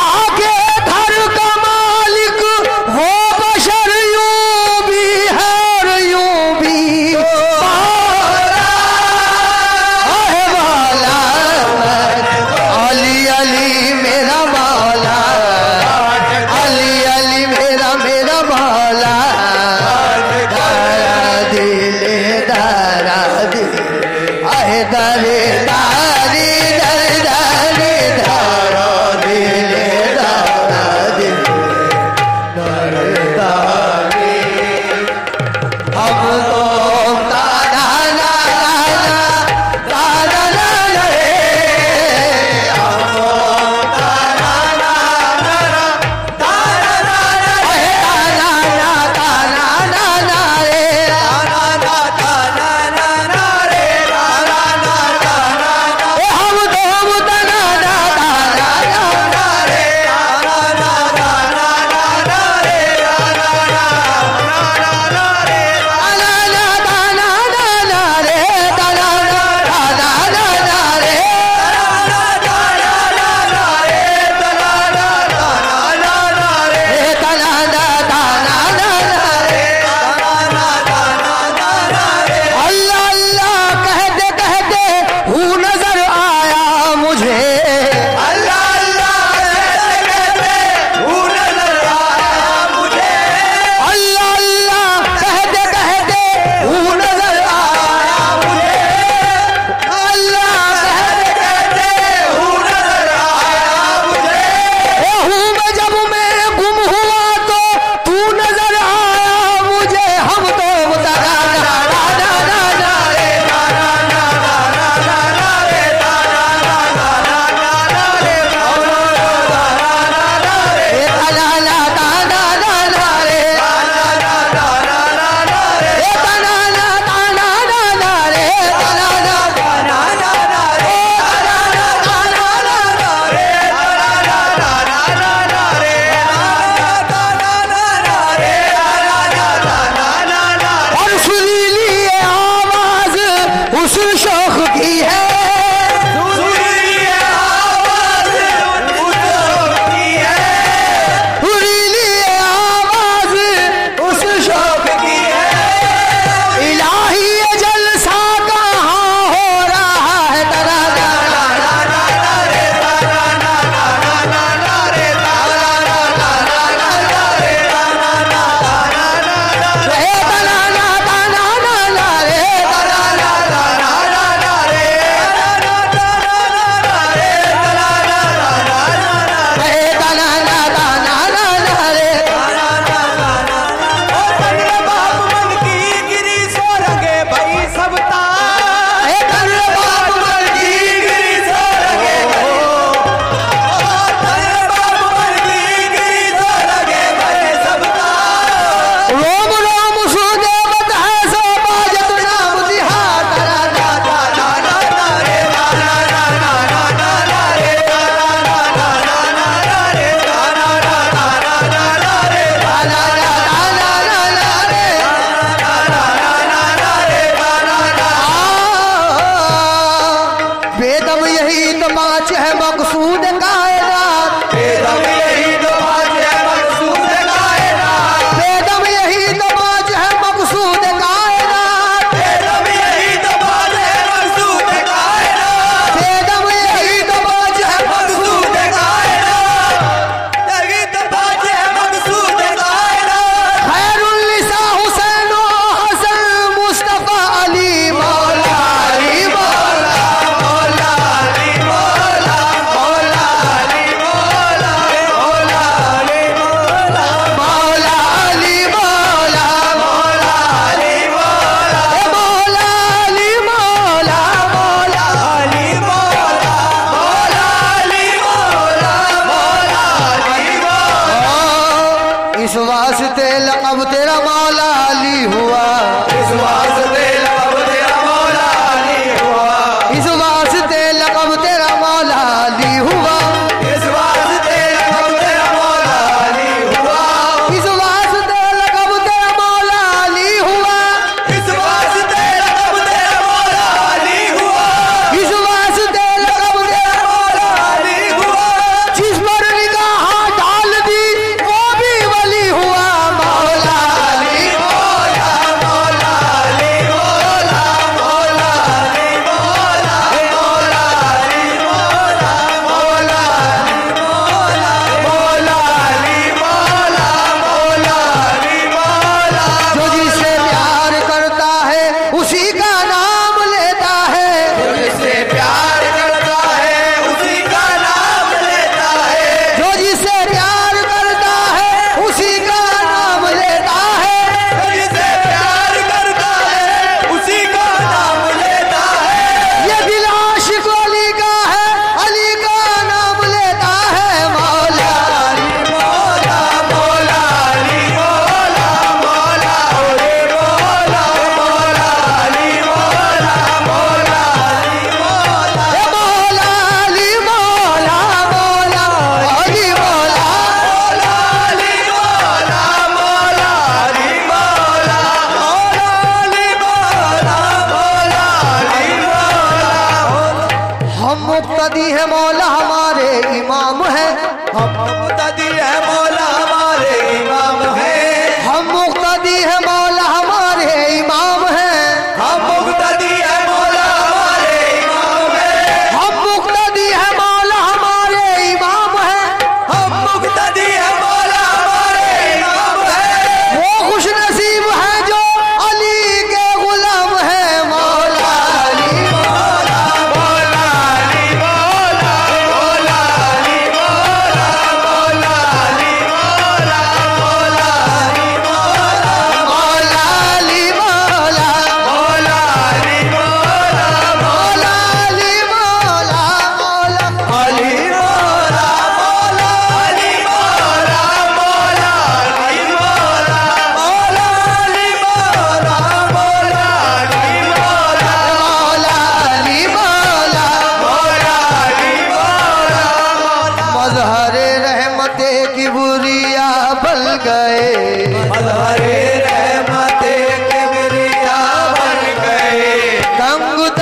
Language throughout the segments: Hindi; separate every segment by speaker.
Speaker 1: आगे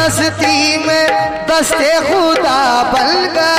Speaker 1: मस्ती में दस्ते खुदा बल गए।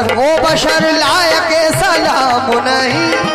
Speaker 1: वो बशर
Speaker 2: लायक सलाम नहीं।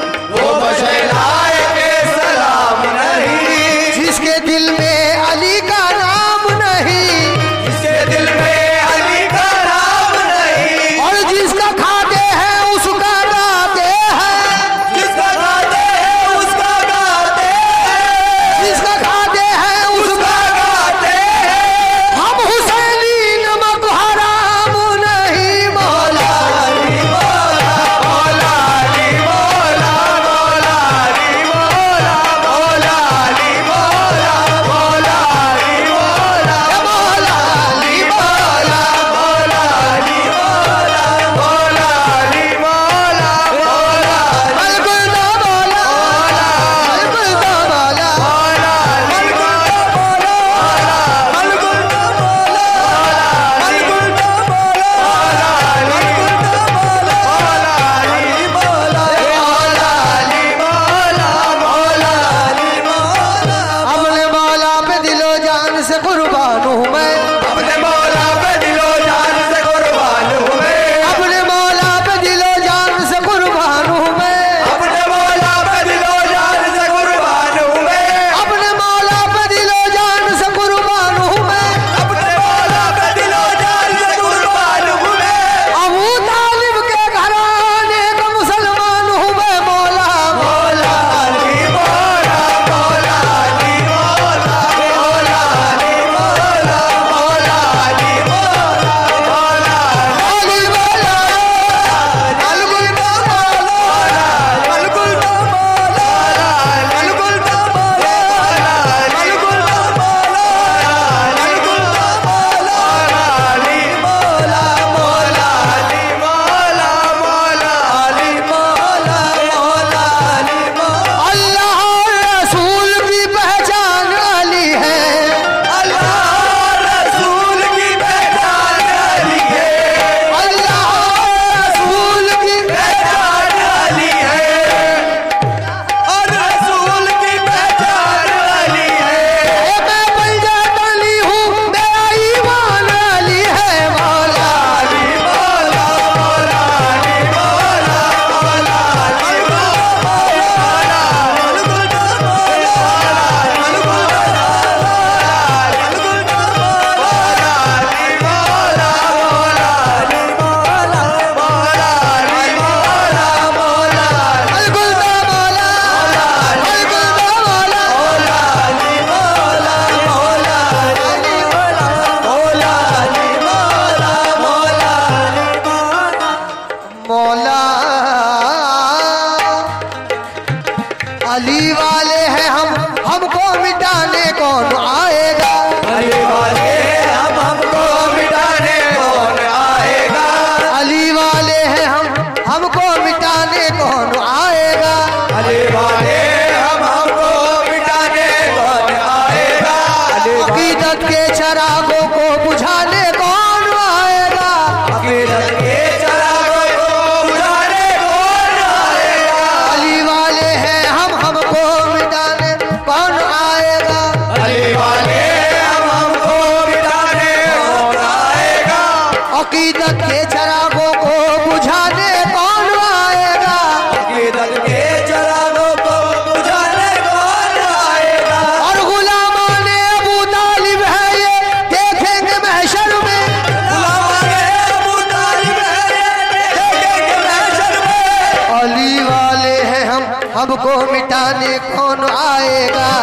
Speaker 1: आएगा।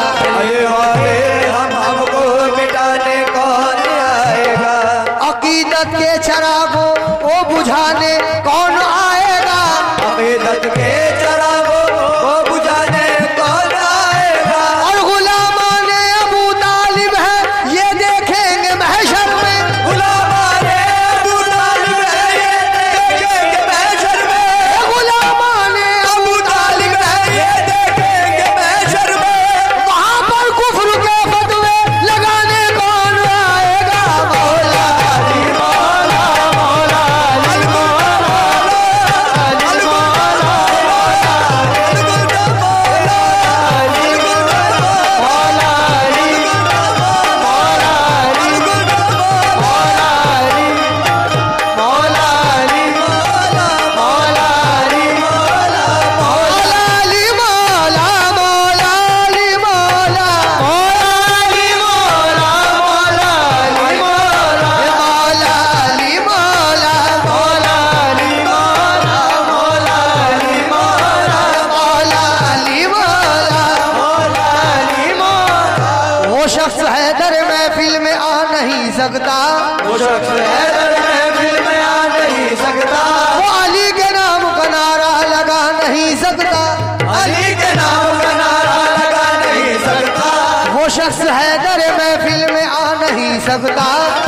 Speaker 1: सकता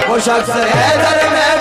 Speaker 2: वो शख्स हैदर महफिल में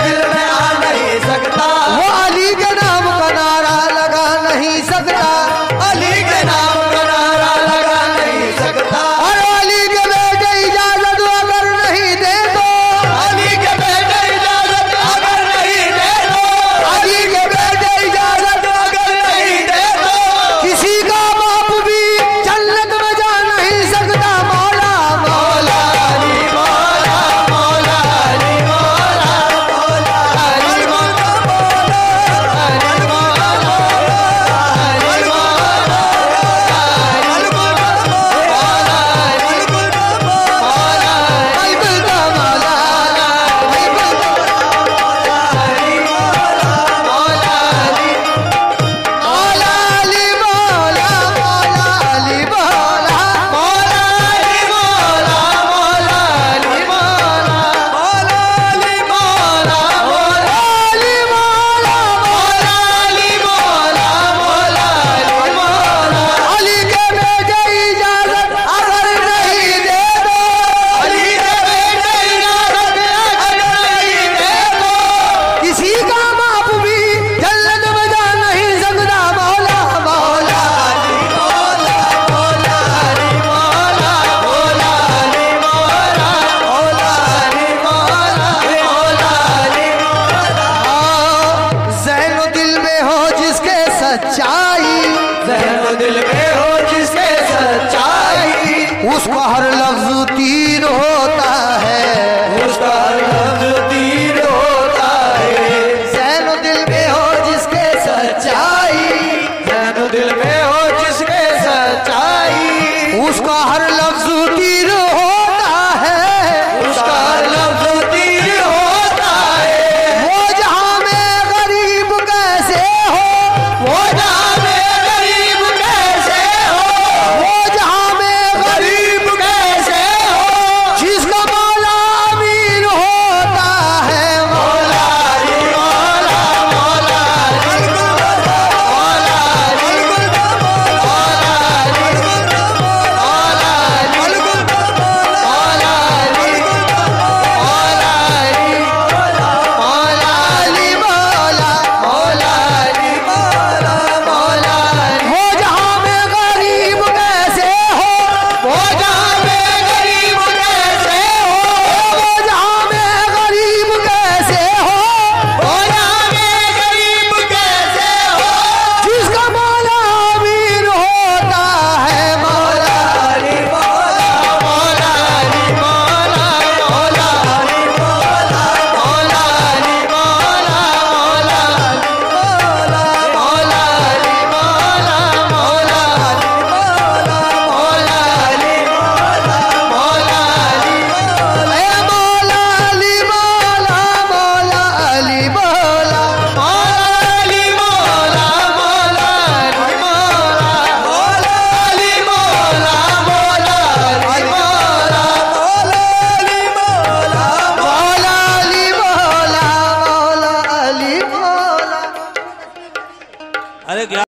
Speaker 1: 讲